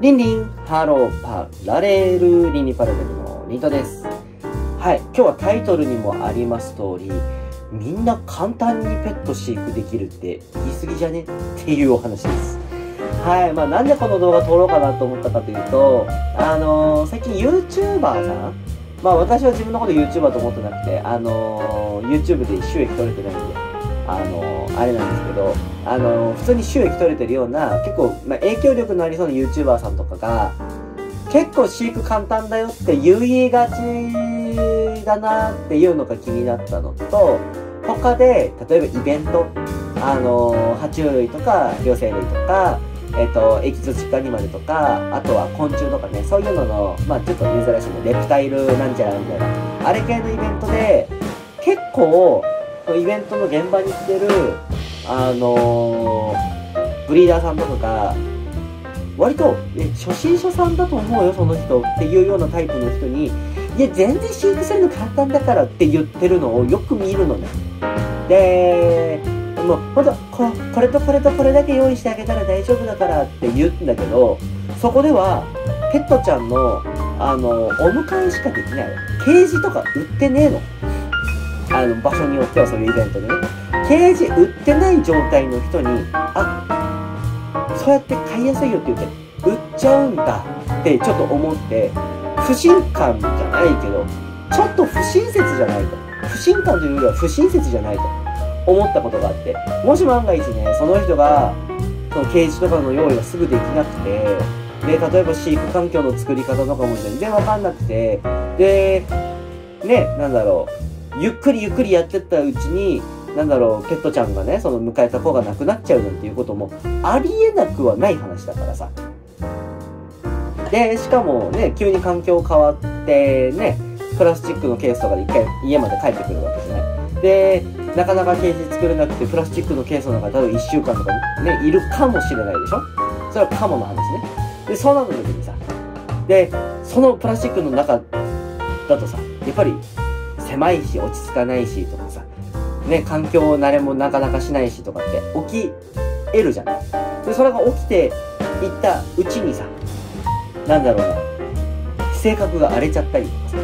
リンリン、ハローパラレール、リンリパラレルのリントです。はい、今日はタイトルにもあります通り、みんな簡単にペット飼育できるって言い過ぎじゃねっていうお話です。はい、まあなんでこの動画撮ろうかなと思ったかというと、あのー最近 YouTuber さんまあ私は自分のこと YouTuber と思ってなくて、あのー YouTube で収益取れてないんで、あのあれなんですけど、あの普通に収益取れてるような、結構、まあ、影響力のありそうな YouTuber さんとかが、結構飼育簡単だよって言いがちだなっていうのが気になったのと、他で、例えばイベント、あの爬虫類とか、両生類とか、えっ、と、エキゾチックアニマルとか、あとは昆虫とかね、そういうのの、まあちょっと珍しいね、レプタイルなんちゃらみたいな、あれ系のイベントで、結構、イベントの現場に来てる、あのーブリーダーさんだとか、割と、初心者さんだと思うよ、その人っていうようなタイプの人に、いや、全然飼育するの簡単だからって言ってるのをよく見るのね。で、もう、ほんと、ここれとこれとこれだけ用意してあげたら大丈夫だからって言うんだけど、そこでは、ペットちゃんの、あの、お迎えしかできないわ。ケージとか売ってねえの。あの、場所によってはそういうイベントでね。ケージ売ってない状態の人に、あ、そうやって買いやすいよって言って、売っちゃうんだってちょっと思って、不信感じゃないけど、ちょっと不親切じゃないと。不信感というよりは不親切じゃないと思ったことがあって、もし万が一ね、その人が、そのケージとかの用意がすぐできなくて、で、例えば飼育環境の作り方とかも全然わかんなくて、で、ね、なんだろう、ゆっくりゆっくりやってったうちに、なんだろう、ペットちゃんがね、その迎えた子が亡くなっちゃうなんていうこともありえなくはない話だからさ。で、しかもね、急に環境変わってね、プラスチックのケースとかで一回家まで帰ってくるわけじゃない。で、なかなかケージ作れなくて、プラスチックのケースの中で多分1週間とかね、いるかもしれないでしょ？それはかもの話ね。で、そうなった時にさ、で、そのプラスチックの中だとさ、やっぱり狭いし、落ち着かないしとかさ、ね、環境慣れもなかなかしないしとかって起き得るじゃない。で、それが起きていったうちにさ、なんだろうな、性格が荒れちゃったりとかさ、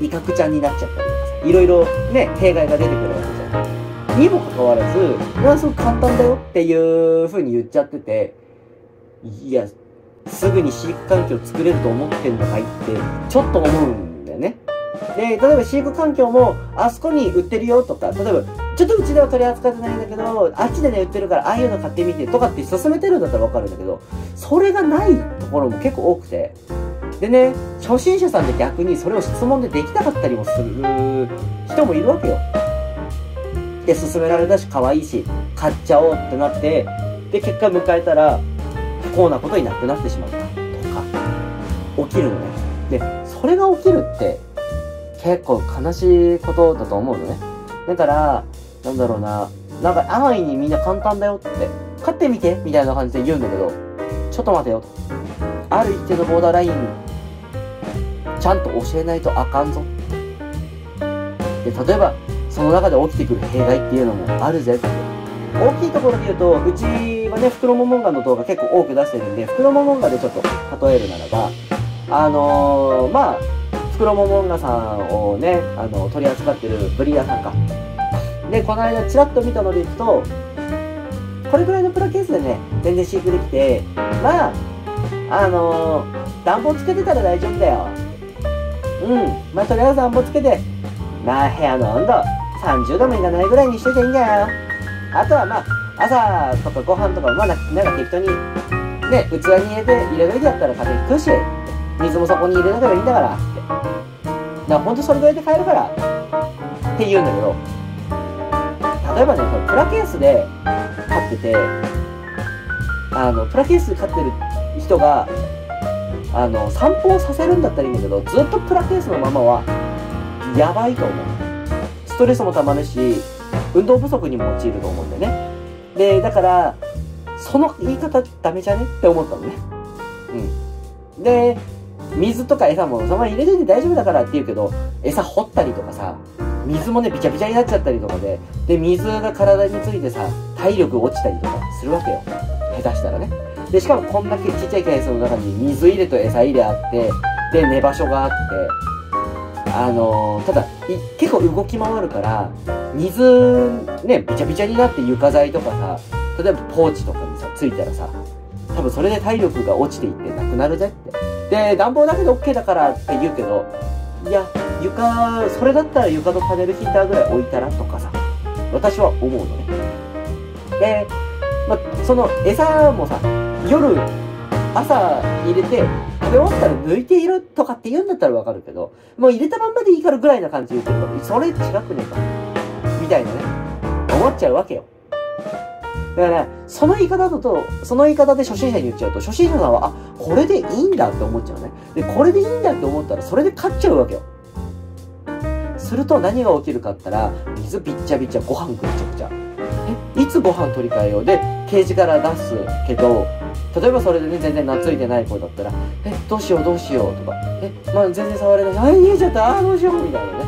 威嚇ちゃんになっちゃったりとかさ、いろいろね、弊害が出てくるわけじゃん。にもかかわらず、いや、すごく簡単だよっていう風に言っちゃってて、いや、すぐに飼育環境作れると思ってんのかいって、ちょっと思うんで、例えば飼育環境も、あそこに売ってるよとか、例えば、ちょっとうちでは取り扱ってないんだけど、あっちでね、売ってるから、ああいうの買ってみてとかって勧めてるんだったらわかるんだけど、それがないところも結構多くて。でね、初心者さんで逆にそれを質問でできなかったりもする人もいるわけよ。で、勧められたし、可愛いし、買っちゃおうってなって、で、結果迎えたら、不幸なことになくなってしまったとか、起きるのね。で、それが起きるって、結構悲しいことだと思うのね。だから、なんだろうな、なんか安易にみんな簡単だよって、買ってみてみたいな感じで言うんだけど、ちょっと待てよと。ある一定のボーダーライン、ちゃんと教えないとあかんぞ。で、例えば、その中で起きてくる弊害っていうのもあるぜって。大きいところで言うと、うちはね、袋モモンガの動画結構多く出してるんで、袋モモンガでちょっと例えるならば、あのー、まあ、袋モモンガさんをね、あの、取り扱ってるブリーダーさんか。で、この間チラッと見たのでいくと、これぐらいのプラケースでね、全然飼育できて、まあ、あのー、暖房つけてたら大丈夫だよ。うん。まあ、とりあえず暖房つけて、まあ、部屋の温度、30度もいかないぐらいにしといていいんだよ。あとはまあ、朝とかご飯とか、まあな、んか適当に、ね、器に入れて、入れといてやったら勝手に食うし、水もそこに入れとければいいんだから、だからほんとそれぐらいで買えるから、って言うんだけど、例えばね、これプラケースで飼ってて、あの、プラケースで飼ってる人が、あの、散歩をさせるんだったらいいんだけど、ずっとプラケースのままは、やばいと思う。ストレスもたまるし、運動不足にも陥ると思うんだよね。で、だから、その言い方ダメじゃね？って思ったのね。うん。で、水とか餌もそのまま入れといて大丈夫だからって言うけど、餌掘ったりとかさ、水もね、びちゃびちゃになっちゃったりとかで、で、水が体についてさ、体力落ちたりとかするわけよ。下手したらねでしかもこんだけちっちゃいケースの中に水入れと餌入れあってで寝場所があってあのー、ただ結構動き回るから水ねびちゃびちゃになって床材とかさ例えばポーチとかにさついたらさ多分それで体力が落ちていってなくなるぜってで暖房だけで OK だからって言うけどいや床それだったら床のパネルヒーターぐらい置いたらとかさ私は思うのね。で、ま、その餌もさ夜朝入れて食べ終わったら抜いているとかって言うんだったらわかるけどもう入れたまんまでいいからぐらいな感じで言ってるからそれ違くねえかみたいなね。思っちゃうわけよ。だから、その言い方だと、その言い方で初心者に言っちゃうと、初心者さんは、あ、これでいいんだって思っちゃうね。で、これでいいんだって思ったら、それで勝っちゃうわけよ。すると何が起きるかったら、水びっちゃびちゃ、ご飯ぐっちゃぐちゃ。え、いつご飯取り替えようで、ケージから出すけど、例えばそれでね、全然懐いてない子だったら、え、どうしようどうしようとか、え、まあ全然触れない。あ、逃げちゃった、あ、どうしようみたいなね。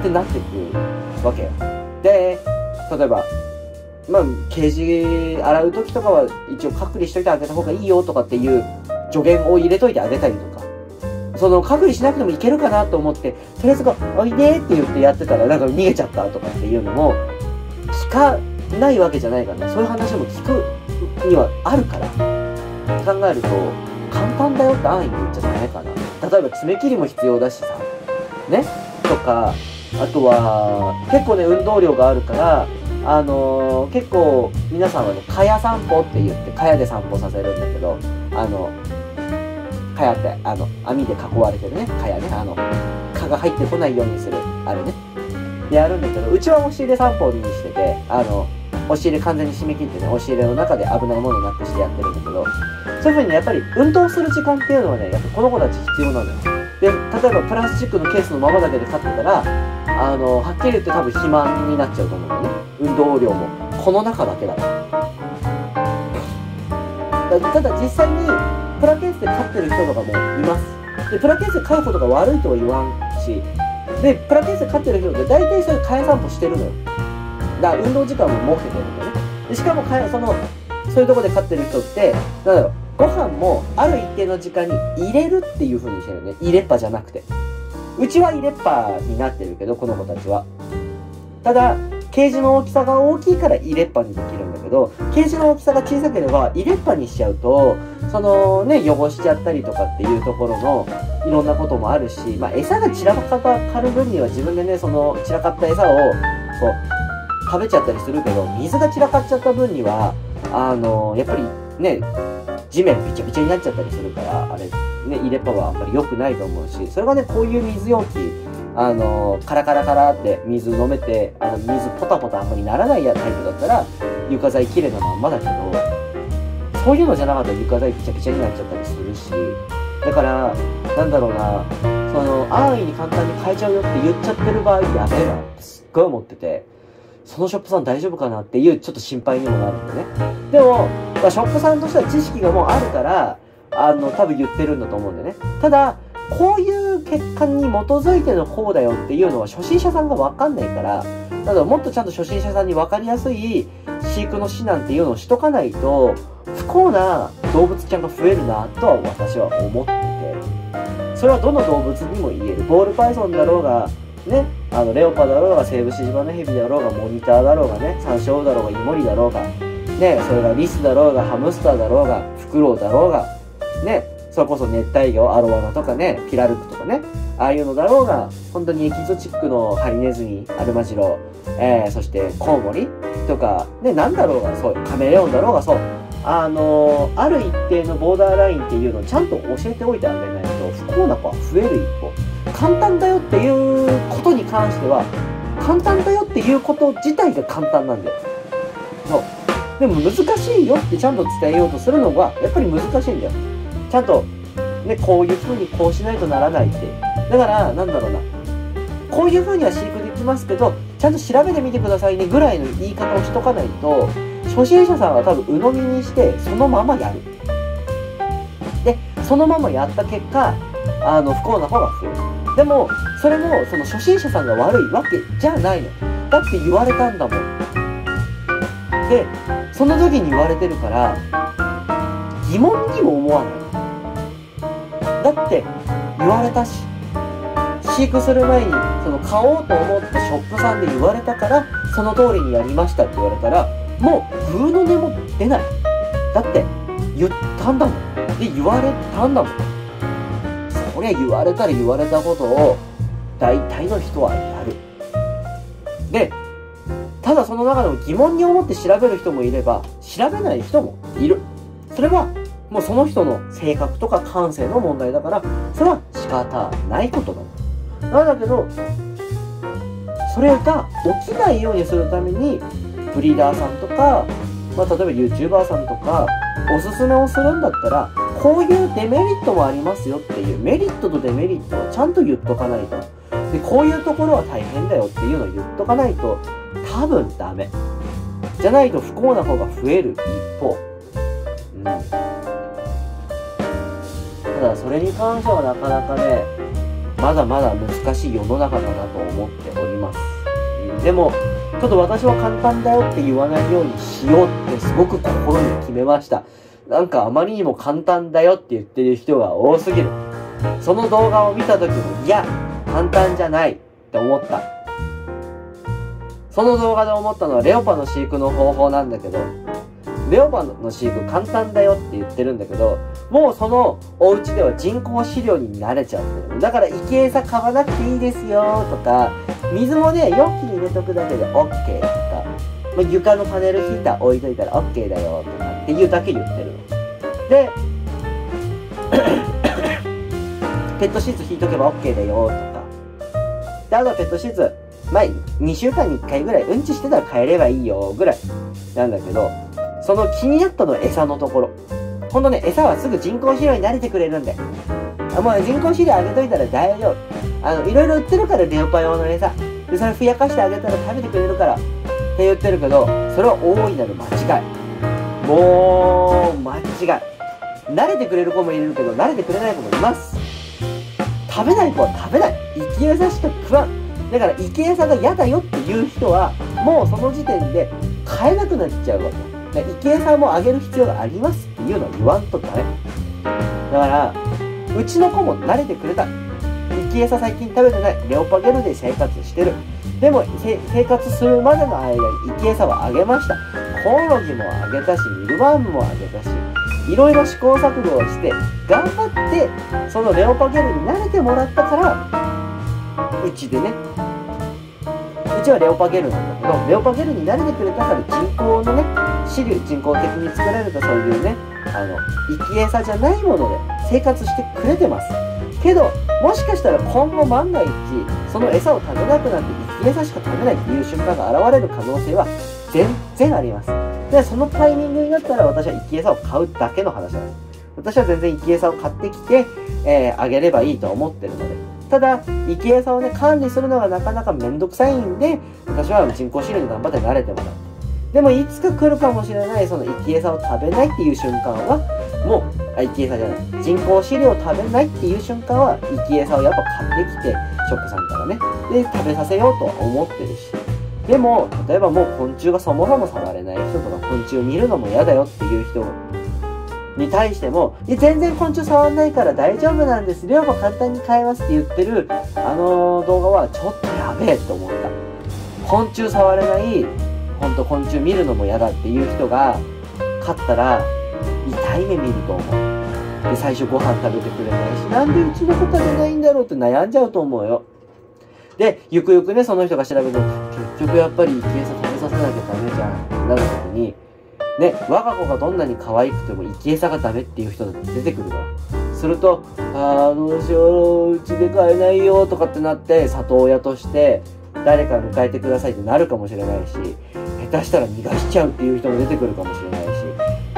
ってなってくわけよ。で、例えば、まあ、ケージ洗う時とかは一応隔離しといてあげた方がいいよとかっていう助言を入れといてあげたりとか、その隔離しなくてもいけるかなと思って、とりあえずこう、おいでって言ってやってたらなんか逃げちゃったとかっていうのも、聞かないわけじゃないからね、そういう話も聞くにはあるから、考えると、簡単だよって安易に言っちゃダメかな。例えば爪切りも必要だしさ、ね？とか、あとは、結構ね、運動量があるから、あのー、結構皆さんはね、蚊帳散歩って言って、蚊帳で散歩させるんだけど、あの、蚊帳って、あの、網で囲われてるね、蚊帳ね、あの、蚊が入ってこないようにする、あれね。やるんだけど、うちは押し入れ散歩にしてて、あの、押し入れ完全に締め切ってね、押し入れの中で危ないものになってしてやってるんだけど、そういう風にね、やっぱり運動する時間っていうのはね、やっぱこの子たち必要なのよ。で、例えばプラスチックのケースのままだけで飼ってたら、あの、はっきり言って多分肥満になっちゃうと思うんだよね。運動量も。この中だけだと。ただ実際にプラケースで飼ってる人とかもいます。で、プラケースで飼うことが悪いとは言わんし、で、プラケースで飼ってる人って大体そういう替え散歩してるのよ。だから運動時間も設けてるんだよね。でしかもその、そういうとこで飼ってる人って、なんだろう、ご飯もある一定の時間に入れるっていう風にしてるね。入れっぱじゃなくて。うちは入れっぱになってるけど、この子たちは。ただ、ケージの大きさが大きいから入れっぱにできるんだけど、ケージの大きさが小さければ入れっぱにしちゃうと、そのね、汚しちゃったりとかっていうところのいろんなこともあるし、まあ餌が散らかる分には自分でね、その散らかった餌をこう食べちゃったりするけど、水が散らかっちゃった分には、あのやっぱりね、地面びちゃびちゃになっちゃったりするから、あれ、ね、入れっぱはあんまり良くないと思うし、それがね、こういう水容器、あの、カラカラカラって水飲めて、あの水ポタポタあんまりならないやタイプだったら、床材綺麗なまんまだけど、そういうのじゃなかったら床材びちゃびちゃになっちゃったりするし、だから、なんだろうな、その、安易に簡単に変えちゃうよって言っちゃってる場合やべえなってすっごい思ってて、そのショップさん大丈夫かなっていうちょっと心配にもなるんでね。でも、ま、ショップさんとしては知識がもうあるから、あの、多分言ってるんだと思うんでね。ただ、こういう結果に基づいてのこうだよっていうのは初心者さんがわかんないから、だからもっとちゃんと初心者さんに分かりやすい飼育の指南っていうのをしとかないと、不幸な動物ちゃんが増えるなとは私は思ってて、それはどの動物にも言える。ボールパイソンだろうが、ね、あの、レオパだろうが、セイブシジマのヘビだろうが、モニターだろうがね、サンショウだろうが、イモリだろうが、ね、それがリスだろうが、ハムスターだろうが、フクロウだろうが、ね、それこそ熱帯魚、アロワナとかね、ピラルクとかね、ああいうのだろうが、本当にエキゾチックのハリネズミ、アルマジロ、えー、そしてコウモリとか、ね、なんだろうが、そう、カメレオンだろうが、そう、あのー、ある一定のボーダーラインっていうのをちゃんと教えておいてあげないと、不幸な子は増える一。簡単だよっていうことに関しては、簡単だよっていうこと自体が簡単なんだよ。そう。でも難しいよってちゃんと伝えようとするのが、やっぱり難しいんだよ。ちゃんと、ね、こういう風にこうしないとならないって。だから、なんだろうな。こういう風には飼育できますけど、ちゃんと調べてみてくださいねぐらいの言い方をしとかないと、初心者さんは多分鵜呑みにして、そのままやる。で、そのままやった結果、あの、不幸な方が増える。でも、それも、その初心者さんが悪いわけじゃないの。だって言われたんだもん。で、その時に言われてるから疑問にも思わないだって言われたし飼育する前にその買おうと思ってショップさんで言われたからその通りにやりましたって言われたらもうグーの音も出ないだって言ったんだもんで言われたんだもんそりゃ言われたら言われたことを大体の人はやる。でただその中でも疑問に思って調べる人もいれば調べない人もいる。それはもうその人の性格とか感性の問題だからそれは仕方ないことだなんだけど、それが起きないようにするために、ブリーダーさんとか、まあ、例えば YouTuber さんとか、おすすめをするんだったら、こういうデメリットもありますよっていうメリットとデメリットをちゃんと言っとかないと。で、こういうところは大変だよっていうのを言っとかないと、多分ダメ。じゃないと不幸な方が増える一方。うん。ただ、それに関してはなかなかね、まだまだ難しい世の中だなと思っております。でも、ちょっと私は簡単だよって言わないようにしようってすごく心に決めました。なんかあまりにも簡単だよって言ってる人が多すぎる。その動画を見た時も、いや、簡単じゃないって思った。その動画で思ったのはレオパの飼育の方法なんだけど、レオパの飼育簡単だよって言ってるんだけど、もうそのお家では人工飼料に慣れちゃってる。だから生餌買わなくていいですよとか、水もね、容器に入れとくだけで OK、まあ、床のパネルヒーター置いといたら OK だよとかっていうだけ言ってるの。で、ペットシーツ引いとけば OK だよとか。で、あとペットシーツ、まあ、2週間に1回ぐらいうんちしてたら帰ればいいよぐらいなんだけど、その気になったのは餌のところ。ほんとね、餌はすぐ人工飼料に慣れてくれるんで。あもう人工飼料あげといたら大丈夫。あの、いろいろ売ってるからデオパ用の餌。で、それふやかしてあげたら食べてくれるから。って言ってるけど、それは大いなる間違い。もう、間違い。慣れてくれる子もいるけど、慣れてくれない子もいます。食べない子は食べない。生き餌しか食わん。だから、生き餌が嫌だよっていう人は、もうその時点で買えなくなっちゃうわけ。で池江さんもあげる必要がありますっていうのを言わんとダメだからうちの子も慣れてくれた池江さん最近食べてないレオパゲルで生活してるでも生活するまでの間に池江さんはあげました。コオロギもあげたしミルワームもあげたしいろいろ試行錯誤をして頑張ってそのレオパゲルに慣れてもらったからうちでねうちはレオパゲルなんだけどレオパゲルに慣れてくれたから人工のね資料人工的に作られたそういうねあの生き餌じゃないもので生活してくれてます。けどもしかしたら今後万が一その餌を食べなくなって生き餌しか食べないっていう瞬間が現れる可能性は全然あります。でそのタイミングになったら私は生き餌を買うだけの話なんです。私は全然生き餌を買ってきて、えー、あげればいいと思ってるので。ただ生き餌をね管理するのがなかなかめんどくさいんで私は人工飼料に頑張って慣れてもらってでもいつか来るかもしれないその生き餌を食べないっていう瞬間はもう生き餌じゃない人工飼料を食べないっていう瞬間は生き餌をやっぱ買ってきてショップさんからねで食べさせようとは思ってるしでも例えばもう昆虫がそもそも触れない人とか昆虫見るのも嫌だよっていう人に対しても、全然昆虫触んないから大丈夫なんです。量も簡単に買えますって言ってる、あの動画はちょっとやべえと思った。昆虫触れないほんと昆虫見るのも嫌だっていう人が勝ったら痛い目見ると思う。で最初ご飯食べてくれないしなんでうちの子食べないんだろうって悩んじゃうと思うよ。でゆくゆくねその人が調べると結局やっぱり生き餌食べさせなきゃダメじゃん。ってなる時にね我が子がどんなに可愛くても生き餌がダメっていう人だって出てくるから。するとああどうしよううちで買えないよとかってなって里親として誰か迎えてくださいってなるかもしれないし下手したら逃がしちゃうっていう人も出てくるかもしれないし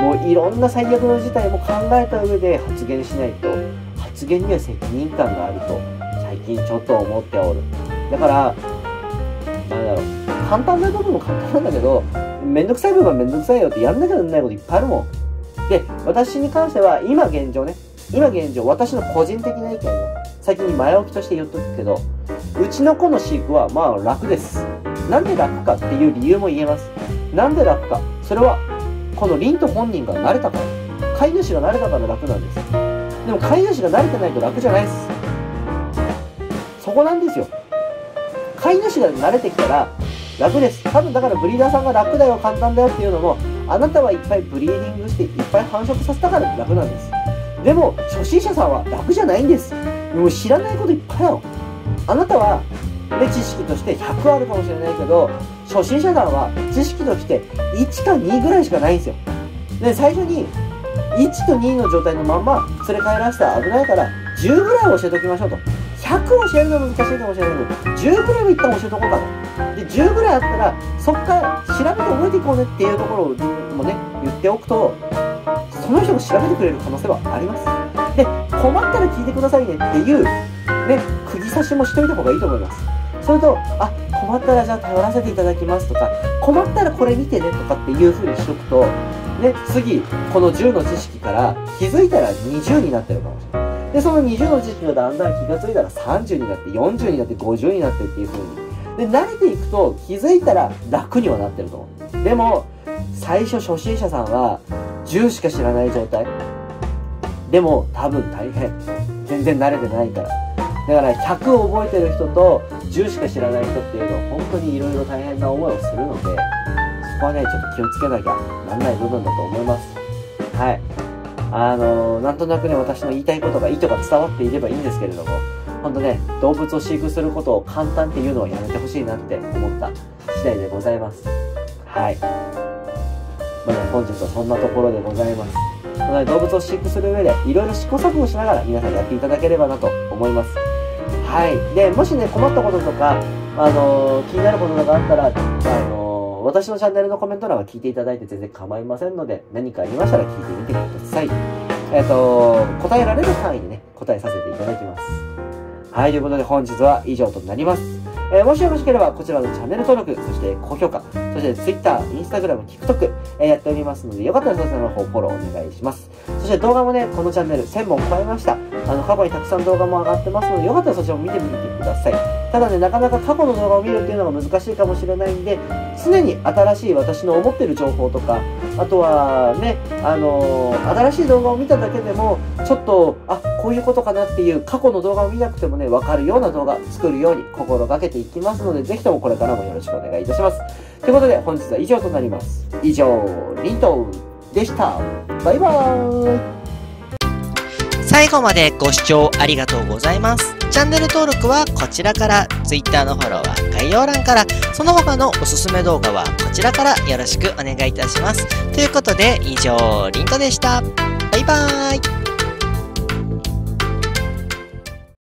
もういろんな最悪の事態も考えた上で発言しないと発言には責任感があると最近ちょっと思っておる。だからなんだろう簡単な部分も簡単なんだけどめんどくさい部分はめんどくさいよってやんなきゃならないこといっぱいあるもん。で私に関しては今現状ね今現状私の個人的な意見を先に前置きとして言っとくけどうちの子の飼育はまあ楽です。なんで楽かっていう理由も言えます。なんで楽かそれはこのリント本人が慣れたから。飼い主が慣れたから楽なんです。でも飼い主が慣れてないと楽じゃないです。そこなんですよ。飼い主が慣れてきたら楽です。多分だからブリーダーさんが楽だよ。簡単だよっていうのもあなたはいっぱいブリーディングしていっぱい繁殖させたから楽なんです。でも初心者さんは楽じゃないんです。もう知らないこといっぱいある。あなたはで知識として100あるかもしれないけど初心者さんは知識として1か2ぐらいしかないんですよ。で最初に1と2の状態のまんま連れ帰らせたら危ないから10ぐらい教えておきましょうと。100教えるのは難しいかもしれないけど10ぐらいは一旦教えておこうかと。で10ぐらいあったらそっから調べて覚えていこうねっていうところもね言っておくとその人が調べてくれる可能性はあります。で困ったら聞いてくださいねっていうね釘刺しもしといた方がいいと思います。それとあ困ったらじゃあ頼らせていただきますとか困ったらこれ見てねとかっていう風にしとくとね次この10の知識から気づいたら20になってるかもしれない。でその20の知識がだんだん気がついたら30になって40になって50になってっていう風に。で慣れていくと気づいたら楽にはなってると思う。でも最初初心者さんは10しか知らない状態。でも多分大変。全然慣れてないから。だから100を覚えてる人と10しか知らない人っていうのは本当にいろいろ大変な思いをするのでそこはねちょっと気をつけなきゃなんない部分だと思います。はい。あのー、なんとなくね私の言いたいことが意図が伝わっていればいいんですけれども本当ね動物を飼育することを簡単っていうのはやめてほしいなって思った次第でございます。はい。まあね本日はそんなところでございます。動物を飼育する上でいろいろ試行錯誤しながら皆さんやっていただければなと思います。はい。でもしね困ったこととかあの、気になることとかあったらあの、私のチャンネルのコメント欄は聞いていただいて全然構いませんので何かありましたら聞いてみてください。えっ、ー、と答えられる範囲でね答えさせていただきます。はいということで本日は以上となります。えー、もしよろしければこちらのチャンネル登録、そして高評価、そして Twitter、Instagram、TikTok、えー、やっておりますので、よかったらそちらの方フォローお願いします。そして動画もね、このチャンネル1000本超えました。あの、過去にたくさん動画も上がってますので、よかったらそちらも見てみてください。ただね、なかなか過去の動画を見るっていうのが難しいかもしれないんで、常に新しい私の思ってる情報とか、あとはね、あのー、新しい動画を見ただけでも、ちょっと、あ、こういうことかなっていう過去の動画を見なくてもね、わかるような動画作るように心がけていきますので、ぜひともこれからもよろしくお願いいたします。ということで、本日は以上となります。以上、リントでした。バイバーイ。最後までご視聴ありがとうございます。チャンネル登録はこちらから、Twitter のフォローは概要欄から、その他のおすすめ動画はこちらからよろしくお願いいたします。ということで、以上、リントでした。バイバーイ。